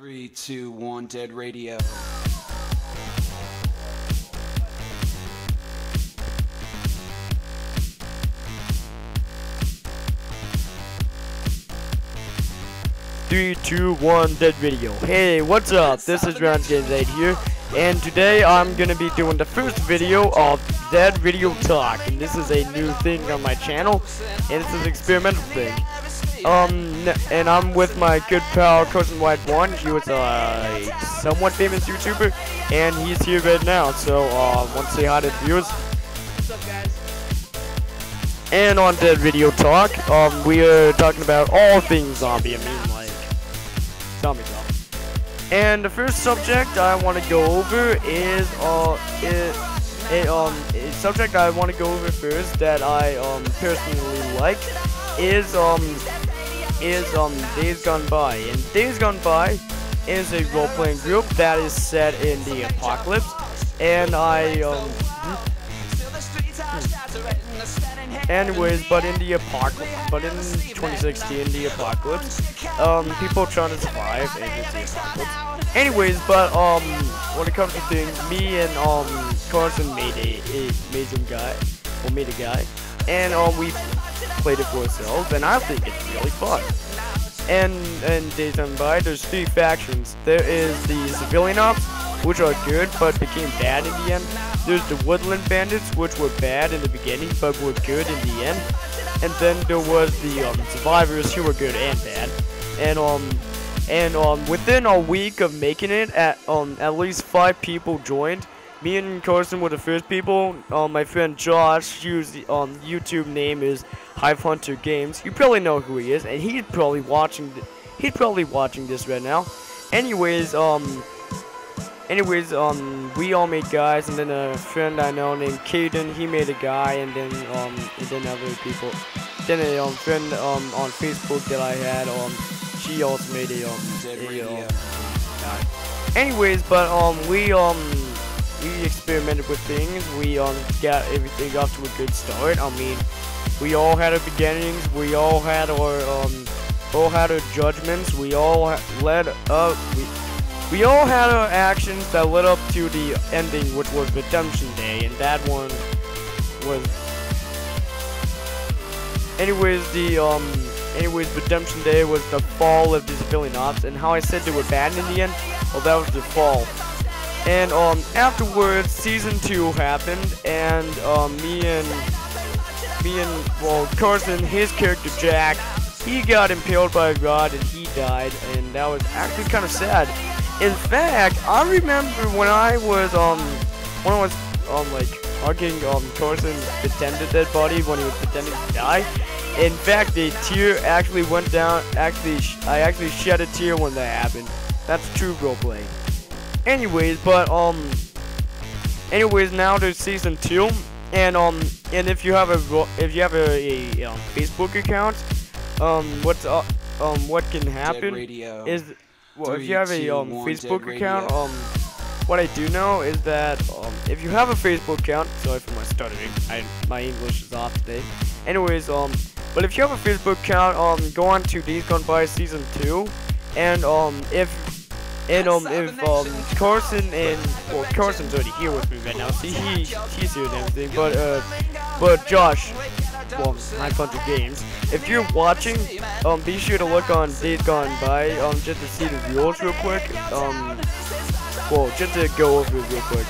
Three, two, one, dead radio. Three, two, one, dead video. Hey, what's up? This is Ryan Games 8 here, and today I'm gonna be doing the first video of Dead Radio Talk, and this is a new thing on my channel, and it's an experimental thing. Um, and I'm with my good pal Carson Wyatt One. He was a somewhat famous YouTuber, and he's here right now. So, uh, want to say hi to the viewers. What's up, guys? And on Dead Radio Talk, um, we are talking about all things zombie. I mean, like zombie zombie. And the first subject I want to go over is uh, it, it um, a subject I want to go over first that I um personally like is um is on Days Gone By. And Days Gone By is a role-playing group that is set in the apocalypse. And I um anyways, but in the apocalypse, but in 2016, the apocalypse, um, people trying to survive and it's the apocalypse. Anyways, but um, when it comes to things, me and um Carson made a, a some guy, or made a guy, and um we played it for ourselves, and I think it's really fun. And and days gone by, there's three factions. There is the civilian ops, which are good but became bad in the end. There's the woodland bandits, which were bad in the beginning but were good in the end. And then there was the um, survivors who were good and bad. And um and um within a week of making it, at um at least five people joined. Me and Carson were the first people. Um, my friend Josh, whose um YouTube name is Hive Hunter Games. You probably know who he is, and he's probably watching. He's probably watching this right now. Anyways, um, anyways, um, we all made guys, and then a friend I know named Caden, he made a guy, and then um, and then other people. Then a um friend um on Facebook that I had um, she also made a um, a, um. Anyways, but um, we um we experimented with things. We um got everything off to a good start. I mean, we all had our beginnings. We all had our um all had our judgments. We all led up. We we all had our actions that led up to the ending, which was Redemption Day, and that one was. Anyways, the um. Anyways, Redemption Day was the fall of the civilian ops, and how I said they were bad in the end. Well, that was the fall. And um, afterwards, season two happened, and um, me and me and well, Carson, his character Jack, he got impaled by a rod and he died, and that was actually kind of sad. In fact, I remember when I was um, when I was um like hugging um Carson's pretended dead body when he was pretending to die. In fact, a tear actually went down. Actually, I actually shed a tear when that happened. That's true roleplay. Anyways, but um, anyways, now there's season two, and um, and if you have a if you have a, a um, Facebook account, um, what's uh, um, what can happen radio. is well, if you have a um Facebook account, um, what I do know is that um, if you have a Facebook account, sorry for my stuttering, I my English is off today. Anyways, um, but if you have a Facebook account, um, go on to Days Gone By season two, and um, if and um, if um, Carson and well, Carson's already here with me right now. See, he he's here and everything. But uh, but Josh, well, High Hunter Games. If you're watching, um, be sure to look on Days Gone By, um, just to see the rules real quick. Um, well, just to go over it real quick,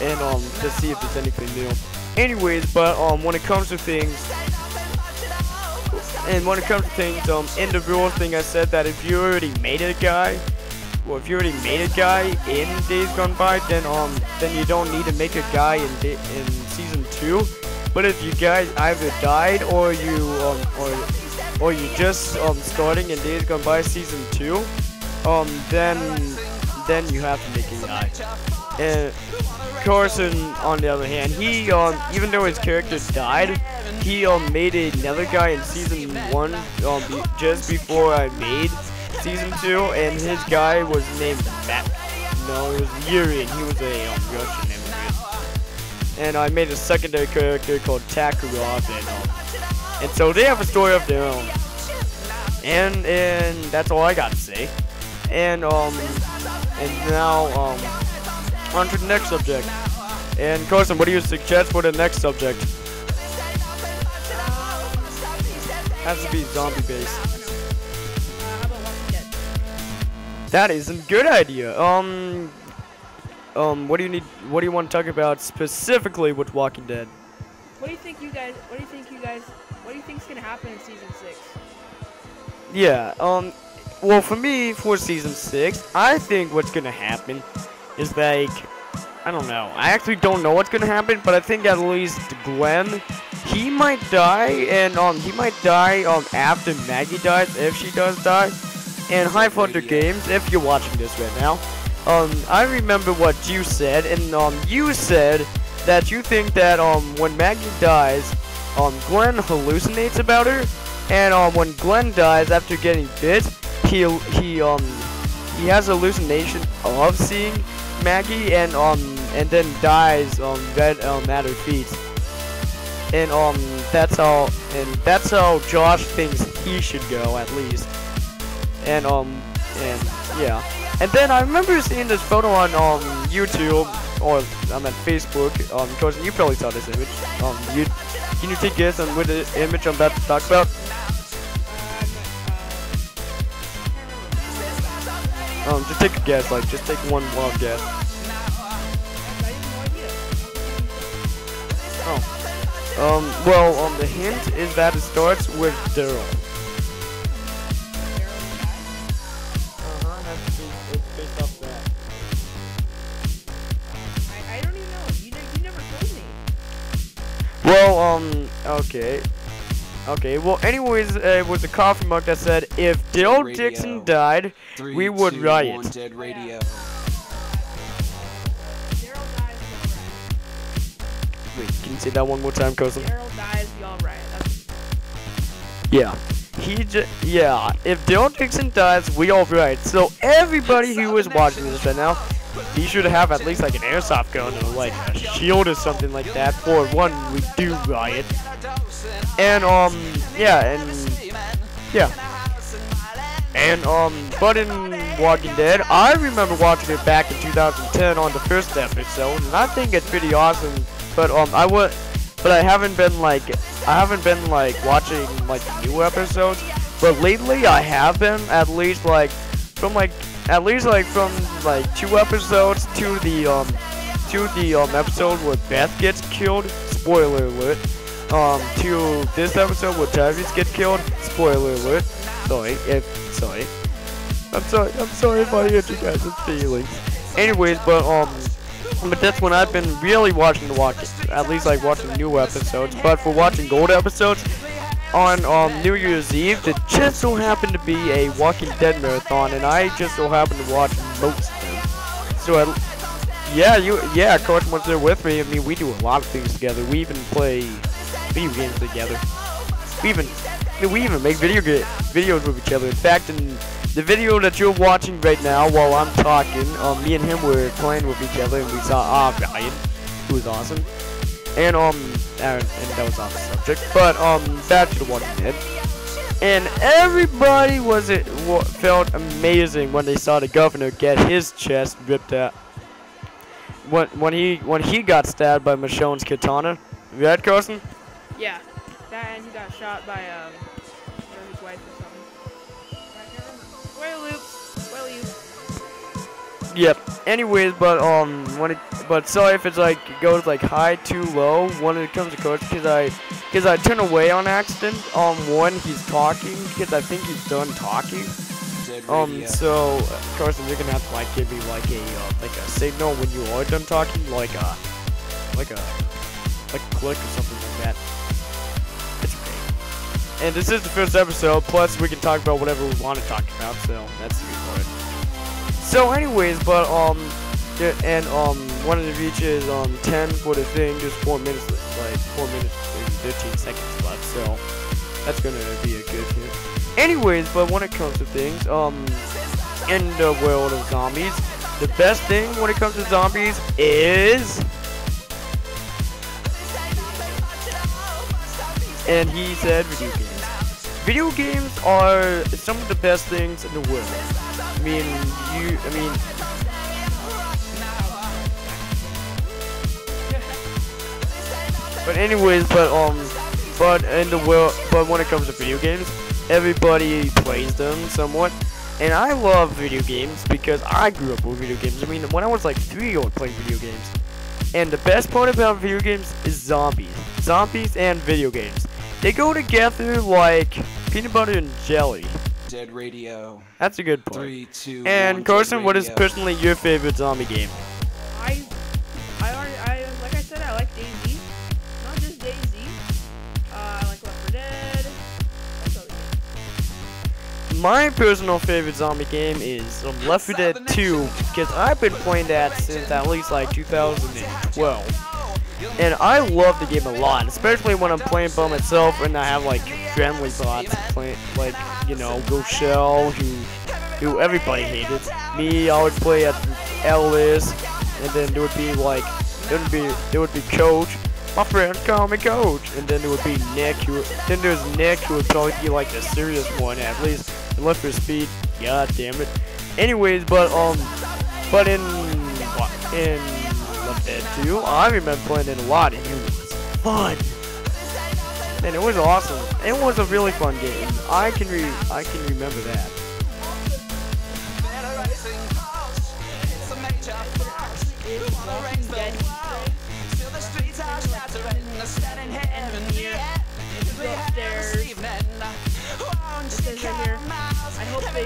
and um, to see if there's anything new. Anyways, but um, when it comes to things, and when it comes to things, um, in the rules thing, I said that if you already made a guy, well, if you already made a guy in Days Gone By, then um, then you don't need to make a guy in in season two. But if you guys either died or you um or or you just um starting in Days Gone By season two, um then then you have to make a guy. And Carson, on the other hand, he um even though his character died, he um made another guy in season one um be- just before I made season two, and his guy was named Matt. No, it was Yuri, and he was a um, Russian immigrant. And I made a secondary character called Takarov, and um, and so they have a story of their own. And and that's all I got to say. And um, and now um, on to the next subject. And Carson, what do you suggest for the next subject? Has to be zombie based. That is a good idea. Um, um, what do you need? What do you want to talk about specifically with Walking Dead? What do you think you guys? What do you think you guys? What do you think's gonna happen in season six? Yeah. Um. Well, for me, for season six, I think what's gonna happen is like, I don't know. I actually don't know what's gonna happen, but I think at least Glenn, he might die, and um, he might die um after Maggie dies, if she does die. And High Thunder Games, if you're watching this right now, um, I remember what you said, and um, you said that you think that um when Maggie dies, um Glenn hallucinates about her, and um when Glenn dies after getting bit, he he um he has a hallucination of seeing Maggie, and um and then dies um right um at her feet. And um that's how and that's how Josh thinks he should go at least. And um and yeah. And then I remember seeing this photo on um YouTube or I'm at Facebook. Um, because you probably saw this image. Um, you can you take guess on what the image I'm about to talk about? Um, just take a guess. Like, just take one wild guess. Idea. Um, well, um, the hint is that it starts with Daryl. Um, okay. Okay, well, anyways, uh, it was a coffee mug that said, if Daryl Radio. Dixon died, Three, we would two, riot. one, Dead Radio. Daryl Wait, can you say that one more time, cousin? we all right. Daryl dies, we all right. That's, Yeah. He j- yeah, if Daryl Dixon dies, we all right. So everybody who is watching this right now, he should have at least like an airsoft gun or like a shield or something like that for one we do riot. And um, yeah, and yeah. And um, but in Walking Dead, I remember watching it back in 2010 on the first episode, and I think it's pretty awesome. But um, I would, but I haven't been like, I haven't been like watching like new episodes. But lately, I have been at least like from like at least like from like two episodes to the um to the um episode where Beth gets killed. Spoiler alert. Um, to this episode where Travis gets killed. Spoiler alert. Sorry, if sorry. I'm sorry. I'm sorry if I hurt you guys' feelings. Anyways, but um, but that's when I've been really watching the watch, at least like watching new episodes. But for watching gold episodes on um New Year's Eve, it just so happened to be a Walking Dead marathon, and I just so happened to watch most of them. So I, yeah, you yeah, Coach was there with me. I mean, we do a lot of things together. We even play video games together. We even I mean, we even make video ga- videos with each other. In fact, in the video that you're watching right now while I'm talking, um, me and him were playing with each other, and we saw Ah Valiant, who was awesome. And um, and, and that was off the subject. But um, back to the Walking Dead. And everybody was it wa- felt amazing when they saw the governor get his chest ripped out. When when he when he got stabbed by Michonne's katana, right, Carson? yeah. That and he got shot by um, or his wife or something. I can't remember. Yep. Anyways, but um, when it, but sorry if it's like it goes like high too low when it comes to coach, cause I, cause I turn away on accident. Um, when he's talking, cause I think he's done talking. Um, so uh, Carson, you're gonna have to like give me like a uh, like a signal when you are done talking, like a, like a, like a click or something like that. It's okay. And this is the first episode. Plus, we can talk about whatever we want to talk about. So that's the good part. So, anyways, but um, yeah, and um, one of the is um 10 for the thing, just four minutes, like four minutes and 15 seconds left. So that's gonna be a good hit. Anyways, but when it comes to things, um, in the world of zombies, the best thing when it comes to zombies is. And he said video games. Are some of the best things in the world. I mean, you. I mean, but anyways, but um, but in the world, but when it comes to video games, everybody plays them somewhat. And I love video games because I grew up with video games. I mean, when I was like three, I was playing video games. And the best part about video games is zombies. Zombies and video games. They go together like peanut butter and jelly. Dead Radio. That's a good part. Three, two, And one, Carson, Dead what is Radio. personally your favorite zombie game? I, I already, I like I said, I like DayZ. Not just DayZ. Uh, I like Left 4 Dead. That's all My personal favorite zombie game is um, Left 4 Dead 2 because I've been playing that since at least like 2012. And I love the game a lot, especially when I'm playing by myself and I have like friendly bots playing, like you know, Rochelle, who who everybody hated. Me, I would play at Ellis, and then there would be like there would be there would be Coach. My friend call me Coach, and then there would be Nick. Who then there's Nick, who would probably be like the serious one at least. And Left for Speed, god damn it. Anyways, but um, but in in 2, I remember playing it a lot, and it was fun. And it was awesome. It was a really fun game. I can re I can remember that. Walking Dead upstairs. It says right here. I hope they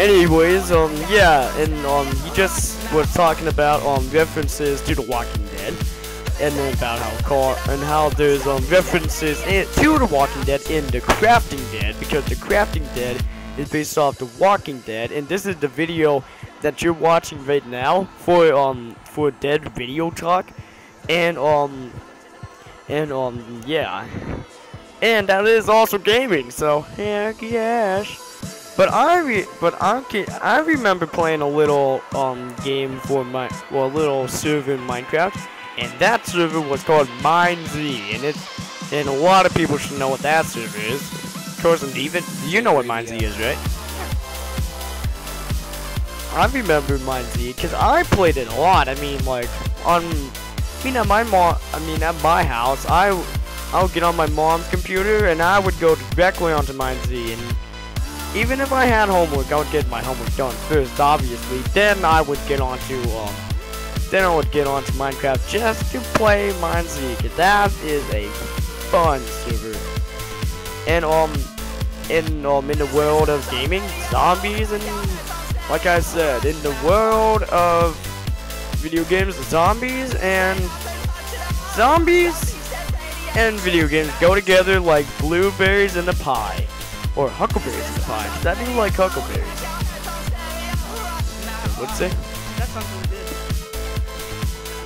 Anyways, um, yeah, and um, you just was talking about um references to The Walking Dead, and then about how car and how there's um references in, to The Walking Dead in The Crafting Dead because The Crafting Dead is based off The Walking Dead, and this is the video that you're watching right now for um for Dead Radio Talk, and um and um yeah, and that is also gaming. So heck yes. But I re- but I can I remember playing a little um game for my well a little server in Minecraft, and that server was called MineZ, and it and a lot of people should know what that server is. Of course, and even you know what MineZ is, right? I remember MineZ because I played it a lot. I mean, like on, I mean at my mom, I mean at my house, I I would get on my mom's computer and I would go directly onto MineZ and even if I had homework, I would get my homework done first, obviously. Then I would get onto, um, then I would get onto Minecraft just to play 'cause that is a fun server. And, um, in, um, in the world of gaming, zombies and, like I said, in the world of video games, zombies and, zombies and video games go together like blueberries in a pie. Or huckleberries pie. Does that mean like huckleberries? What's it? That sounds good.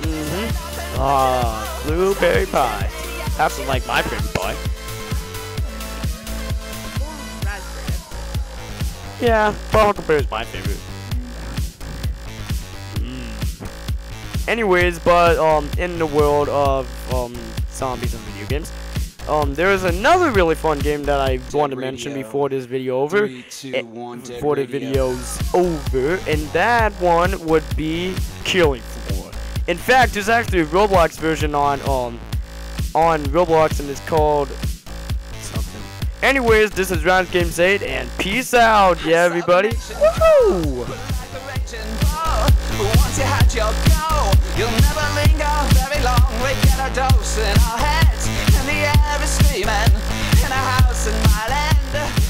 Mm-hmm. Ah, blueberry pie. That's like my favorite pie. Yeah, but huckleberry's my favorite. Mm. Anyways, but um, in the world of um zombies and video games, um, there is another really fun game that I want to mention Radio. before this video over. Three, two, eh, one, Dead before the Radio. video's over, and that one would be Killing Floor. In fact, there's actually a Roblox version on um on Roblox, and it's called something. Anyways, this is Ryan Games 8, and peace out, yeah, everybody. Woohoo! Once you had your go, you'll never linger very long. Wake screaming in a house in my land.